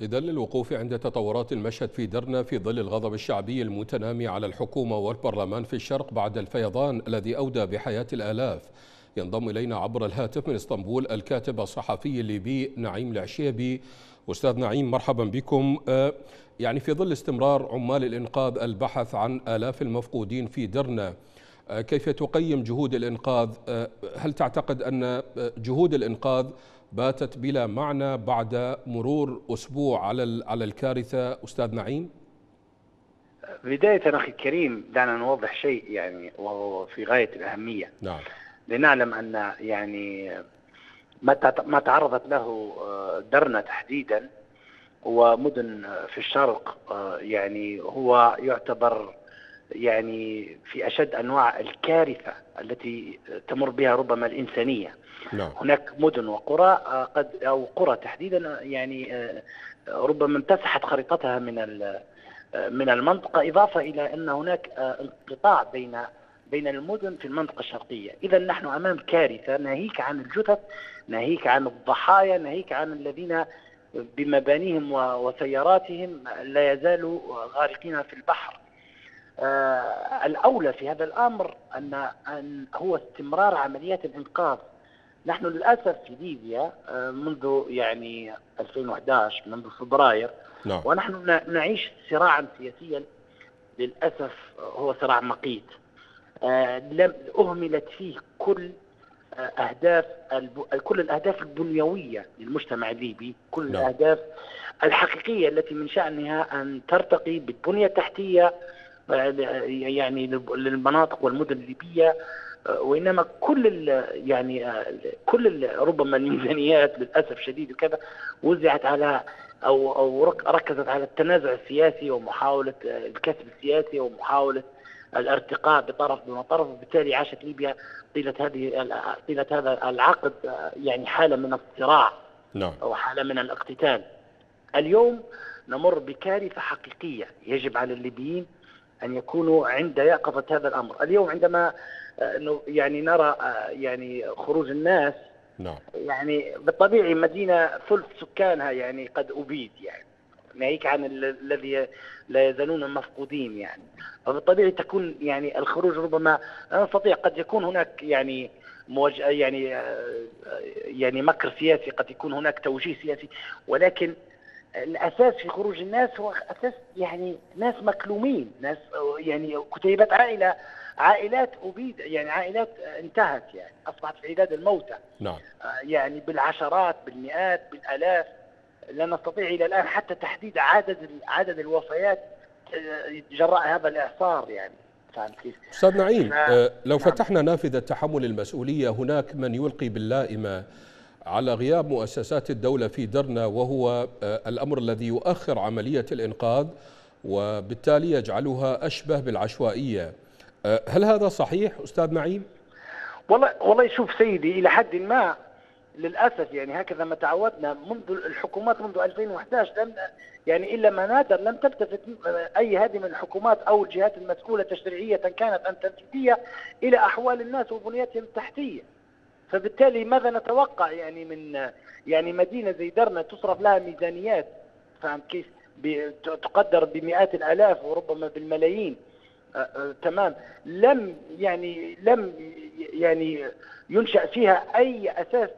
إذا للوقوف عند تطورات المشهد في درنا في ظل الغضب الشعبي المتنامي على الحكومة والبرلمان في الشرق بعد الفيضان الذي أودى بحياة الآلاف. ينضم إلينا عبر الهاتف من إسطنبول الكاتب الصحفي الليبي نعيم العشيبي. أستاذ نعيم مرحبا بكم. آه، يعني في ظل استمرار عمال الإنقاذ البحث عن آلاف المفقودين في درنا آه، كيف تقيم جهود الإنقاذ؟ آه، هل تعتقد أن جهود الإنقاذ باتت بلا معنى بعد مرور أسبوع على على الكارثة. أستاذ نعيم؟ بداية أخي الكريم دعنا نوضح شيء يعني وهو في غاية الأهمية. نعم. لنعلم أن يعني ما تعرضت له آه، درنا تحديدا ومدن في الشرق آه، يعني هو يعتبر يعني في أشد أنواع الكارثة التي تمر بها ربما الإنسانية. نعم. هناك مدن وقرى آه، قد أو قرى تحديدا يعني آه، ربما امتسحت خريطتها من آه، من المنطقة إضافة إلى أن هناك انقطاع بين بين المدن في المنطقة الشرقية. إذا نحن أمام كارثة ناهيك عن الجثث ناهيك عن الضحايا ناهيك عن الذين بمبانيهم وسياراتهم لا يزالوا غارقين في البحر. آه الأولى في هذا الأمر أن, أن هو استمرار عمليات الإنقاذ نحن للأسف في ليبيا آه منذ يعني 2011 منذ فبراير نعم. ونحن نعيش صراعا سياسيا للأسف هو صراع مقيت آه لم أهملت فيه كل آه، أهداف كل الأهداف البنيوية للمجتمع الليبي كل نعم. الأهداف الحقيقية التي من شأنها أن ترتقي بالبنية التحتية يعني للمناطق والمدن الليبية وإنما كل يعني كل ربما الميزانيات للأسف شديد وكذا وزعت على أو أو ركزت على التنازع السياسي ومحاولة الكسب السياسي ومحاولة الارتقاء بطرف دون طرف وبالتالي عاشت ليبيا طيلة هذه طيلة هذا العقد يعني حالة من الصراع نعم. أو حالة من الاقتتال اليوم نمر بكارثة حقيقية يجب على الليبيين أن يكونوا عند يقظة هذا الأمر اليوم عندما آه، يعني نرى آه، يعني خروج الناس نعم. يعني بالطبيعي مدينة ثلث سكانها يعني قد أبيد يعني ناهيك عن الذي لا يزالون مفقودين يعني فبالطبيعي تكون يعني الخروج ربما نستطيع قد يكون هناك يعني موجه يعني آه، يعني مكر سياسي قد يكون هناك توجيه سياسي ولكن الأساس في خروج الناس هو أساس يعني ناس مكلومين ناس يعني كتيبات عائلة عائلات أبيد يعني عائلات انتهت يعني أصبحت في عداد الموتى. نعم. آه، يعني بالعشرات بالمئات بالآلاف. لا نستطيع إلى الآن حتى تحديد عدد عدد الوفيات آه، جراء هذا الإعصار يعني. أستاذ نعيم ف... آه، لو نعم. فتحنا نافذة تحمل المسؤولية هناك من يلقي باللائمة على غياب مؤسسات الدولة في درنا وهو آه، الأمر الذي يؤخر عملية الإنقاذ وبالتالي يجعلها أشبه بالعشوائية آه، هل هذا صحيح أستاذ نعيم؟ والله والله شوف سيدي إلى حد ما للأسف يعني هكذا ما تعودنا منذ الحكومات منذ 2011 لم يعني إلا ما نادر لم تلتفت أي هذه من الحكومات أو الجهات المسؤولة تشريعية كانت أن تنفيذية إلى أحوال الناس وبنيتهم التحتية فبالتالي ماذا نتوقع يعني من يعني مدينة زي درنا تصرف لها ميزانيات؟ فهمت كيف؟ تقدر بمئات الآلاف وربما بالملايين. تمام. لم يعني لم يعني ينشأ فيها أي أساس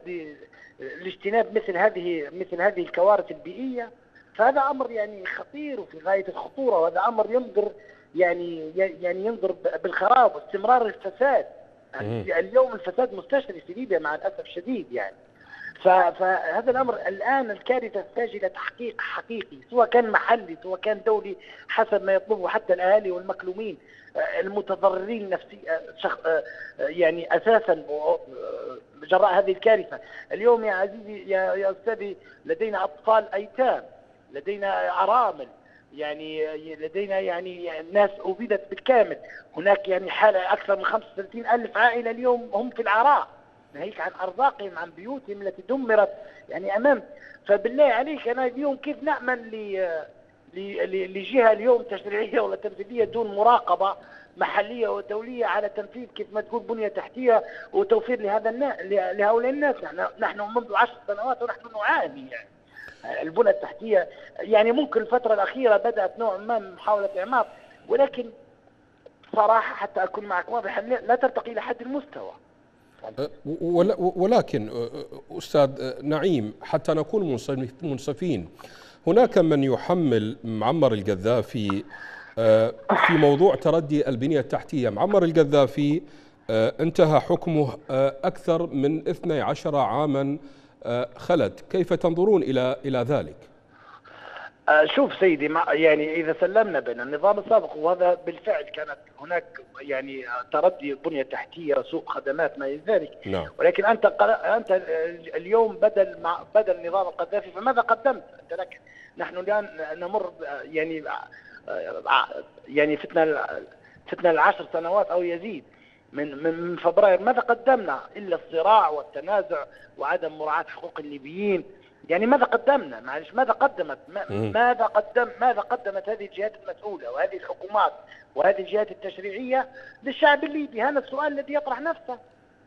لاجتناب مثل هذه مثل هذه الكوارث البيئية؟ فهذا أمر يعني خطير وفي غاية الخطورة وهذا أمر ينظر يعني يعني ينظر بالخراب واستمرار الفساد. اليوم الفساد مستشري في ليبيا مع الأسف الشديد يعني. فهذا الأمر الآن الكارثة تحتاج إلى تحقيق حقيقي سواء كان محلي سواء كان دولي حسب ما يطلبه حتى الأهالي والمكلومين آه، المتضررين نفسي آه، آه، يعني أساسا جراء هذه الكارثة. اليوم يا عزيزي يا يا أستاذي لدينا أطفال أيتام لدينا ارامل يعني لدينا يعني ناس أبيدت بالكامل. هناك يعني حالة أكثر من 35 ألف عائلة اليوم هم في العراء ناهيك عن أرزاقهم عن بيوتهم التي دمرت يعني أمام. فبالله عليك أنا اليوم كيف نأمن لجهة اليوم تشريعية ولا تنفيذية دون مراقبة محلية ودولية على تنفيذ كيف ما تقول بنية تحتية وتوفير لهذا الناس لهؤلاء الناس. نحن نحن منذ عشر سنوات ونحن نعاني يعني. البنى التحتية. يعني ممكن الفترة الأخيرة بدأت نوع ما من محاولة إعمار ولكن صراحة حتى أكون معك واضحا لا ترتقي إلى حد المستوى. أه، ولكن أه، أه، أستاذ نعيم حتى نكون منصفين هناك من يحمل معمر القذافي في موضوع تردي البنية التحتية. معمر القذافي انتهى حكمه أكثر من 12 عاما خلت كيف تنظرون إلى إلى ذلك آه، شوف سيدي يعني إذا سلمنا بين النظام السابق وهذا بالفعل كانت هناك يعني تردي بنية تحتية سوق خدمات ما إلى ذلك نعم. ولكن أنت أنت اليوم بدل مع بدل نظام القذافي فماذا قدمت؟ انت لك نحن الآن نمر يعني يعني فتنا فتنا العشر سنوات أو يزيد من من فبراير. ماذا قدمنا؟ إلا الصراع والتنازع وعدم مراعاة حقوق الليبيين. يعني ماذا قدمنا؟ معلش ماذا قدمت؟ ماذا قدم ماذا قدمت هذه الجهات المسؤولة وهذه الحكومات وهذه الجهات التشريعية للشعب الليبي؟ هذا السؤال الذي يطرح نفسه.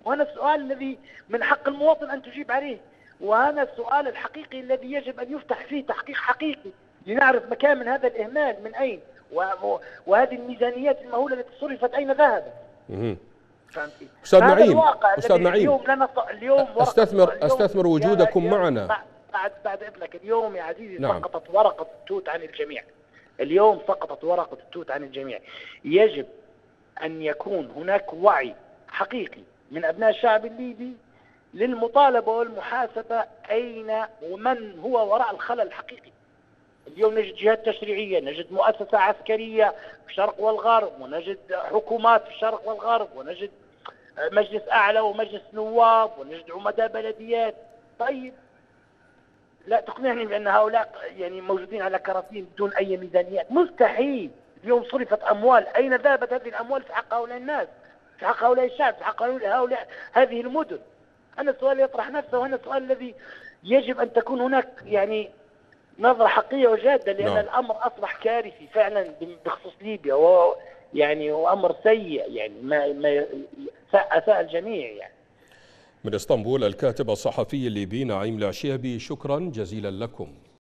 وهذا السؤال الذي من حق المواطن أن تجيب عليه. وهذا السؤال الحقيقي الذي يجب أن يفتح فيه تحقيق حقيقي لنعرف مكان من هذا الإهمال من أين؟ وهذه الميزانيات المهولة التي صرفت أين ذهبت؟ أستاذ نعيم أستاذ نعيم اليوم اليوم استثمر أستثمر وجودكم معنا. بعد بعد إذنك اليوم يا عزيزي نعم. سقطت ورقة التوت عن الجميع. اليوم سقطت ورقة التوت عن الجميع. يجب أن يكون هناك وعي حقيقي من أبناء الشعب الليبي للمطالبة والمحاسبة أين ومن هو وراء الخلل الحقيقي. اليوم نجد جهات تشريعية نجد مؤسسة عسكرية في الشرق والغرب ونجد حكومات في الشرق والغرب ونجد مجلس أعلى ومجلس نواب ونجد عمداء بلديات. طيب لا تقنعني بأن هؤلاء يعني موجودين على كراسيين بدون أي ميزانيات. مستحيل. اليوم صرفت أموال. أين ذهبت هذه الأموال في حق هؤلاء الناس؟ في حق هؤلاء الشعب؟ في حق هؤلاء هذه المدن. أنا السؤال يطرح نفسه وهنا السؤال الذي يجب أن تكون هناك يعني نظرة حقيقية وجادة لأن نعم. الأمر أصبح كارثي فعلا بخصوص ليبيا و يعني وأمر سيء يعني ما ما أساء الجميع يعني من إسطنبول الكاتب الصحفي الليبي نعيم العشيبي شكرا جزيلا لكم